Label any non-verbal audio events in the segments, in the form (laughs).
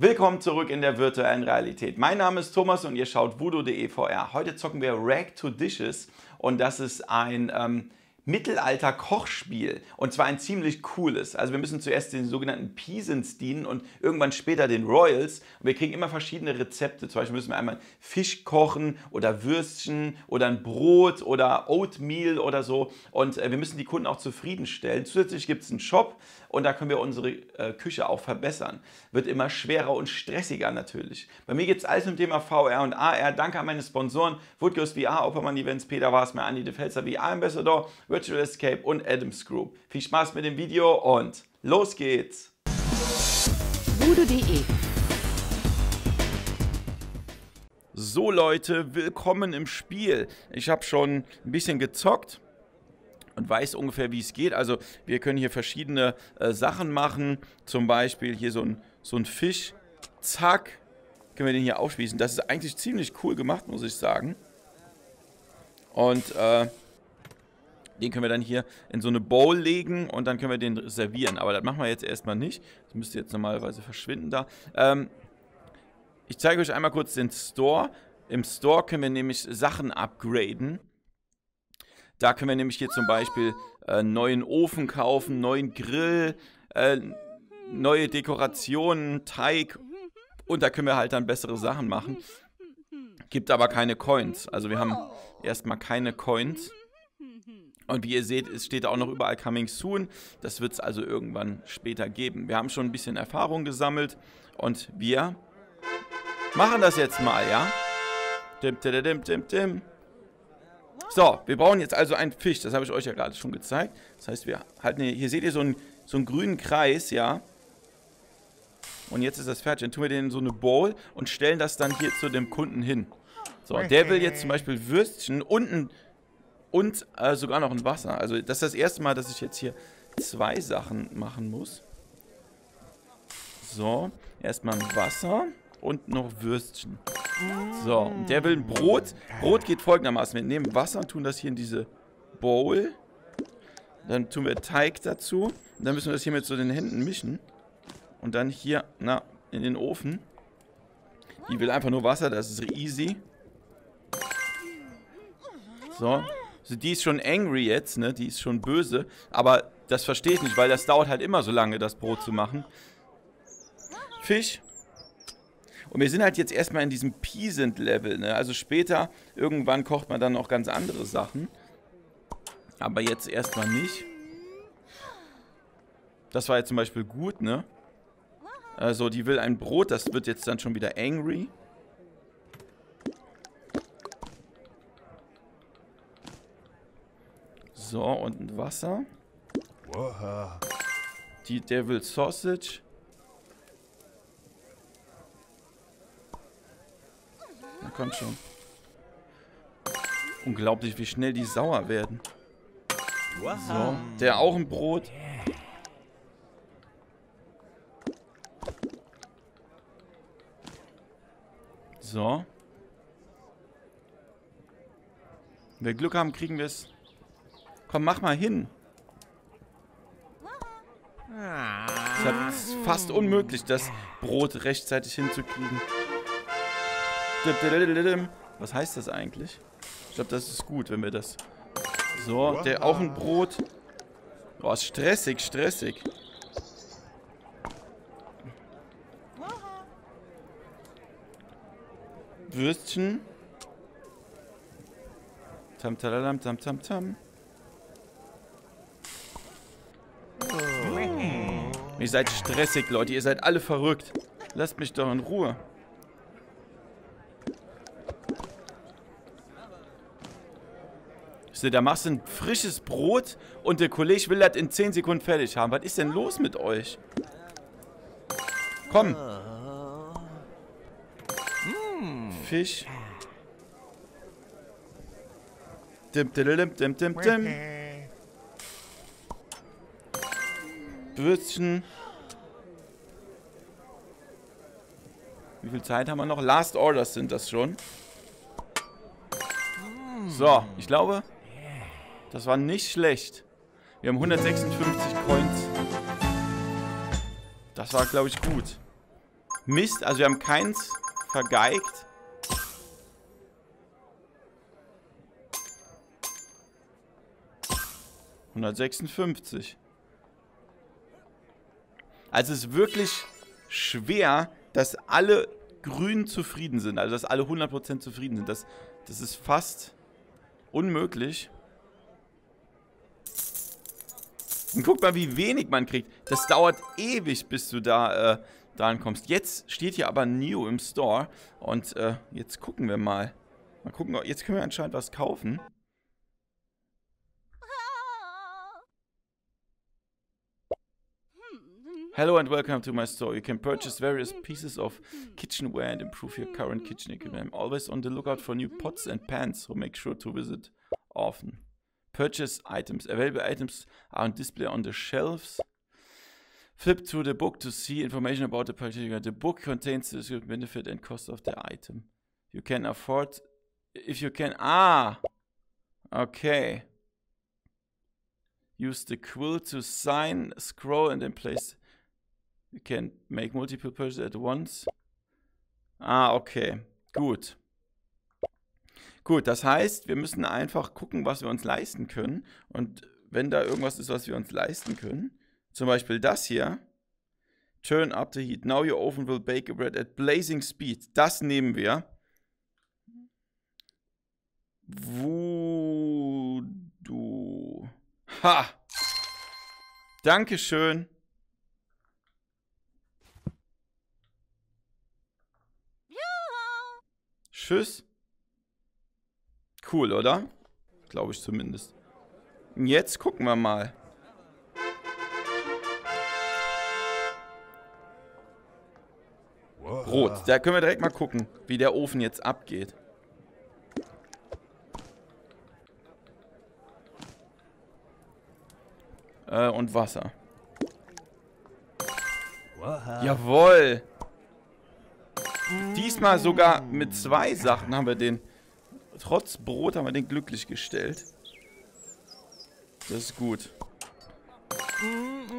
Willkommen zurück in der virtuellen Realität. Mein Name ist Thomas und ihr schaut voodoo.de VR. Heute zocken wir Rag to Dishes und das ist ein ähm, Mittelalter-Kochspiel und zwar ein ziemlich cooles. Also wir müssen zuerst den sogenannten Peasants dienen und irgendwann später den Royals. Und wir kriegen immer verschiedene Rezepte. Zum Beispiel müssen wir einmal Fisch kochen oder Würstchen oder ein Brot oder Oatmeal oder so. Und äh, wir müssen die Kunden auch zufriedenstellen. Zusätzlich gibt es einen Shop und da können wir unsere äh, Küche auch verbessern. Wird immer schwerer und stressiger natürlich. Bei mir gibt es alles zum Thema VR und AR. Danke an meine Sponsoren Woodghost VR, Oppermann Events, Peter Wasmer, Andi de Felser VR Ambassador, Virtual Escape und Adams Group. Viel Spaß mit dem Video und los geht's! Voodoo.de So Leute, willkommen im Spiel. Ich habe schon ein bisschen gezockt und weiß ungefähr, wie es geht. Also wir können hier verschiedene äh, Sachen machen. Zum Beispiel hier so ein, so ein Fisch. Zack. Können wir den hier aufspießen. Das ist eigentlich ziemlich cool gemacht, muss ich sagen. Und äh, den können wir dann hier in so eine Bowl legen und dann können wir den servieren. Aber das machen wir jetzt erstmal nicht. Das müsste jetzt normalerweise verschwinden da. Ähm, ich zeige euch einmal kurz den Store. Im Store können wir nämlich Sachen upgraden. Da können wir nämlich hier zum Beispiel äh, neuen Ofen kaufen, neuen Grill, äh, neue Dekorationen, Teig und da können wir halt dann bessere Sachen machen. Gibt aber keine Coins. Also wir haben erstmal keine Coins. Und wie ihr seht, es steht auch noch überall Coming Soon. Das wird es also irgendwann später geben. Wir haben schon ein bisschen Erfahrung gesammelt und wir machen das jetzt mal, ja? Dim, dim, dim, dim, dim. So, wir brauchen jetzt also einen Fisch. Das habe ich euch ja gerade schon gezeigt. Das heißt, wir halten hier, hier seht ihr so einen, so einen grünen Kreis, ja? Und jetzt ist das fertig. Dann tun wir den in so eine Bowl und stellen das dann hier zu dem Kunden hin. So, der will jetzt zum Beispiel Würstchen und ein und äh, sogar noch ein Wasser. Also das ist das erste Mal, dass ich jetzt hier zwei Sachen machen muss. So, erstmal ein Wasser und noch Würstchen. So, der will ein Brot. Brot geht folgendermaßen. Wir nehmen Wasser und tun das hier in diese Bowl. Dann tun wir Teig dazu. Und dann müssen wir das hier mit so den Händen mischen. Und dann hier, na, in den Ofen. Die will einfach nur Wasser, das ist easy. So, also die ist schon angry jetzt, ne? Die ist schon böse. Aber das verstehe ich nicht, weil das dauert halt immer so lange, das Brot zu machen. Fisch. Und wir sind halt jetzt erstmal in diesem Peasant-Level, ne? Also später, irgendwann kocht man dann noch ganz andere Sachen. Aber jetzt erstmal nicht. Das war jetzt zum Beispiel gut, ne? Also, die will ein Brot, das wird jetzt dann schon wieder angry. So, und ein Wasser. Die Devil Sausage. Na komm schon. Unglaublich, wie schnell die sauer werden. So, der auch ein Brot. So. Wenn wir Glück haben, kriegen wir es Komm, mach mal hin. Es ist fast unmöglich, das Brot rechtzeitig hinzukriegen. Was heißt das eigentlich? Ich glaube, das ist gut, wenn wir das... So, der auch ein Brot. Boah, ist stressig, stressig. Würstchen. Tam, tam, tam, tam, tam. Ihr seid stressig, Leute. Ihr seid alle verrückt. Lasst mich doch in Ruhe. Da machst du ein frisches Brot und der Kollege will das in 10 Sekunden fertig haben. Was ist denn los mit euch? Komm. Fisch. Dim, dim, dim, dim, dim, dim. Würstchen. Wie viel Zeit haben wir noch? Last Orders sind das schon. So, ich glaube, das war nicht schlecht. Wir haben 156 Coins. Das war, glaube ich, gut. Mist, also wir haben keins vergeigt. Hundertsechsundfünfzig. Also es ist wirklich schwer, dass alle Grünen zufrieden sind. Also dass alle 100% zufrieden sind. Das, das ist fast unmöglich. Und guck mal, wie wenig man kriegt. Das dauert ewig, bis du da äh, dran kommst. Jetzt steht hier aber New im Store. Und äh, jetzt gucken wir mal. Mal gucken, jetzt können wir anscheinend was kaufen. Hello and welcome to my store. You can purchase oh, various mm, pieces of mm, mm. kitchenware and improve your current kitchen equipment. I'm always on the lookout for new pots and pans, so make sure to visit often. Purchase items. Available items are on display on the shelves. Flip through the book to see information about the particular. The book contains the benefit and cost of the item. You can afford, if you can, ah, okay. Use the quill to sign, scroll, and then place You can make multiple purchases at once. Ah, okay. Gut. Gut, das heißt, wir müssen einfach gucken, was wir uns leisten können. Und wenn da irgendwas ist, was wir uns leisten können, zum Beispiel das hier, Turn up the heat. Now your oven will bake a bread at blazing speed. Das nehmen wir. Voodoo. Ha! Dankeschön. Tschüss. Cool, oder? Glaube ich zumindest. Jetzt gucken wir mal. Brot. Da können wir direkt mal gucken, wie der Ofen jetzt abgeht. Äh, und Wasser. Jawohl. Diesmal sogar mit zwei Sachen haben wir den, trotz Brot haben wir den glücklich gestellt. Das ist gut.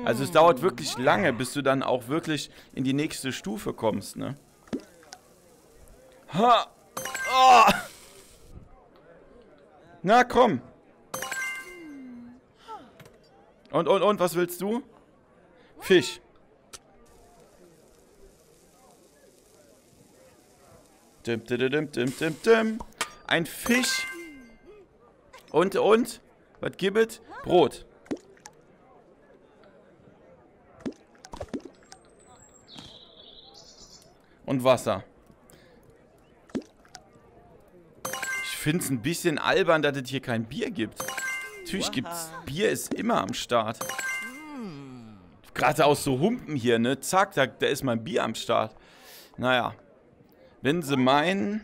Also es dauert wirklich lange, bis du dann auch wirklich in die nächste Stufe kommst, ne? Ha! Oh! Na komm! Und, und, und, was willst du? Fisch. Dim, dim, dim, dim, dim, Ein Fisch. Und, und? Was gibt es? Brot. Und Wasser. Ich finde es ein bisschen albern, dass es hier kein Bier gibt. Natürlich gibt's Bier, ist immer am Start. Gerade aus so Humpen hier, ne? Zack, da, da ist mein Bier am Start. Naja. Wenn sie meinen...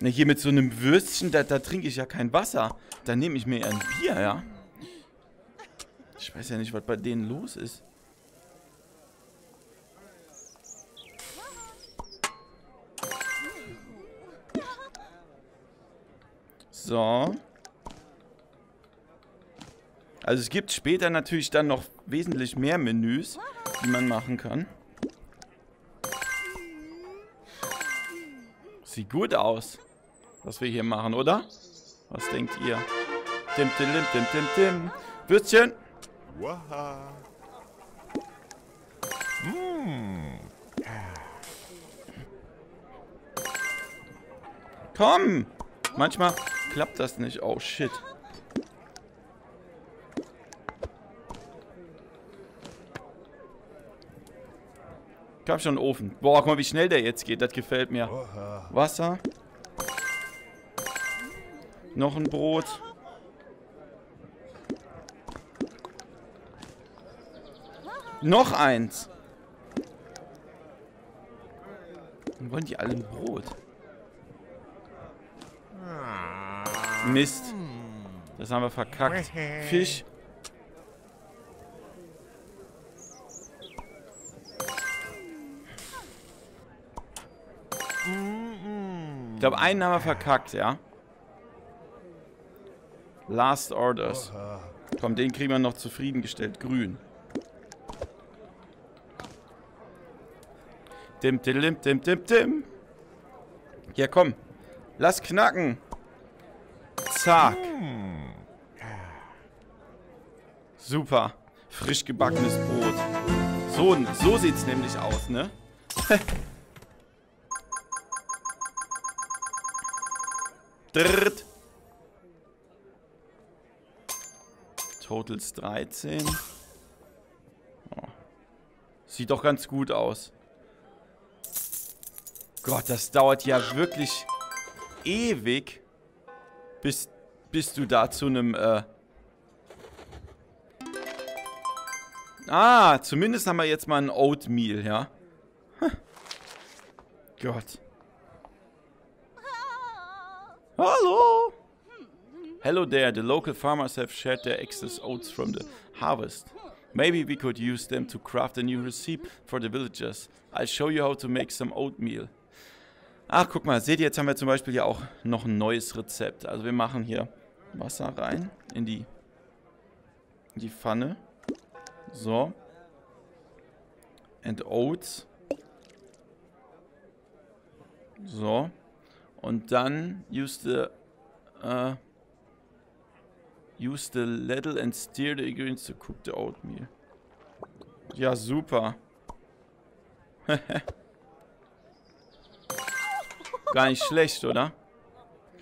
Na, hier mit so einem Würstchen, da, da trinke ich ja kein Wasser. Da nehme ich mir ein Bier, ja. Ich weiß ja nicht, was bei denen los ist. So. Also es gibt später natürlich dann noch wesentlich mehr Menüs die man machen kann. Sieht gut aus, was wir hier machen, oder? Was denkt ihr? Dim, dim, dim, dim, dim, dim. Würstchen. Komm! Manchmal klappt das nicht. Oh, shit. Hab schon einen Ofen. Boah, guck mal, wie schnell der jetzt geht. Das gefällt mir. Wasser. Noch ein Brot. Noch eins. Dann wollen die alle ein Brot. Mist. Das haben wir verkackt. Fisch. Ich glaube, einen haben wir verkackt, ja? Last Orders. Komm, den kriegen wir noch zufriedengestellt. Grün. Dim, dim, dim, dim, dim. Ja, komm. Lass knacken. Zack. Super. Frisch gebackenes Brot. So, so sieht's nämlich aus, ne? (laughs) Dritt. Totals 13. Oh. Sieht doch ganz gut aus. Gott, das dauert ja wirklich ewig, bis, bis du da zu einem, äh Ah, zumindest haben wir jetzt mal ein Oatmeal, ja? Gott. Hallo! Hello there, the local farmers have shared their excess oats from the harvest. Maybe we could use them to craft a new recipe for the villagers. I'll show you how to make some oatmeal. Ach, guck mal, seht ihr, jetzt haben wir zum Beispiel hier auch noch ein neues Rezept. Also wir machen hier Wasser rein in die, in die Pfanne. So. And Oats. So. Und dann use the, uh, use the ladle and steer the ingredients to cook the oatmeal. Ja, super. (laughs) Gar nicht schlecht, oder?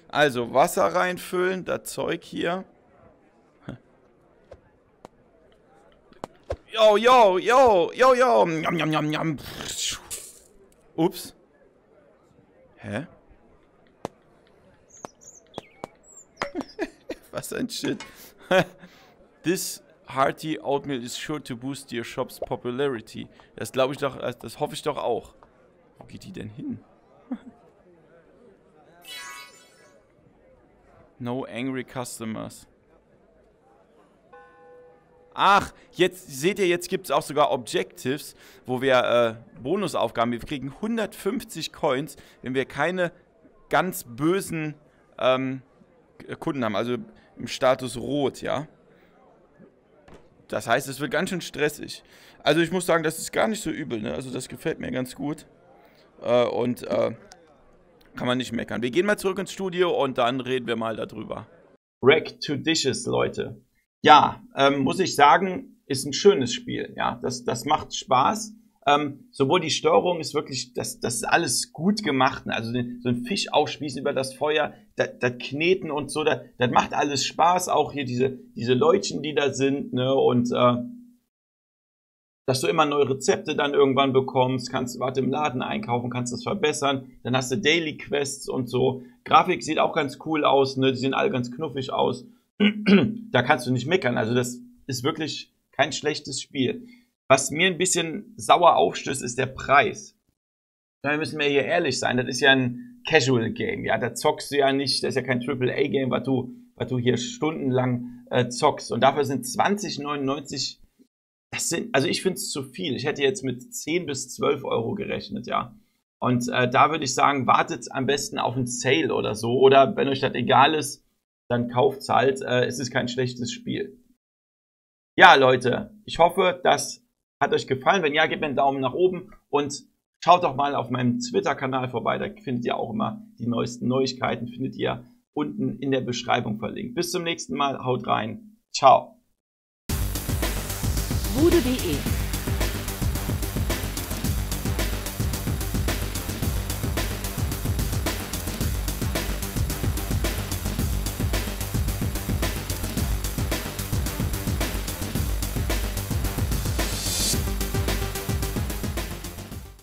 Also, Wasser reinfüllen, das Zeug hier. (laughs) Yo, yo, yo, yo, yo. Njam, njam, njam, njam. Ups. Hä? Was ein Shit. (laughs) This hearty oatmeal is sure to boost your shop's popularity. Das glaube ich doch, das hoffe ich doch auch. Wo geht die denn hin? (laughs) no angry customers. Ach, jetzt seht ihr, jetzt gibt es auch sogar Objectives, wo wir äh, Bonusaufgaben, wir kriegen 150 Coins, wenn wir keine ganz bösen ähm, Kunden haben, also im Status Rot, ja. Das heißt, es wird ganz schön stressig. Also ich muss sagen, das ist gar nicht so übel, ne? Also das gefällt mir ganz gut. Äh, und äh, kann man nicht meckern. Wir gehen mal zurück ins Studio und dann reden wir mal darüber. Rack to Dishes, Leute. Ja, ähm, muss ich sagen, ist ein schönes Spiel. Ja, das, das macht Spaß. Ähm, sowohl die Steuerung ist wirklich, das, das ist alles gut gemacht. Also so ein Fisch aufspießen über das Feuer, das, das Kneten und so, das, das macht alles Spaß. Auch hier diese, diese Leutchen, die da sind, ne, und äh, dass du immer neue Rezepte dann irgendwann bekommst, kannst du warte im Laden einkaufen, kannst das verbessern, dann hast du Daily Quests und so. Grafik sieht auch ganz cool aus, ne? Die sehen alle ganz knuffig aus. (clears throat) da kannst du nicht meckern. Also das ist wirklich kein schlechtes Spiel. Was mir ein bisschen sauer aufstößt, ist der Preis. Da müssen wir hier ehrlich sein. Das ist ja ein Casual Game. Ja, da zockst du ja nicht. Das ist ja kein AAA Game, was du, was du hier stundenlang äh, zockst. Und dafür sind 20,99 das sind, also ich finde es zu viel. Ich hätte jetzt mit 10 bis 12 Euro gerechnet, ja. Und äh, da würde ich sagen, wartet am besten auf einen Sale oder so. Oder wenn euch das egal ist, dann kauft es halt. Äh, es ist kein schlechtes Spiel. Ja, Leute, ich hoffe, das hat euch gefallen. Wenn ja, gebt mir einen Daumen nach oben und schaut doch mal auf meinem Twitter-Kanal vorbei. Da findet ihr auch immer die neuesten Neuigkeiten, findet ihr unten in der Beschreibung verlinkt. Bis zum nächsten Mal. Haut rein. Ciao. Bude.de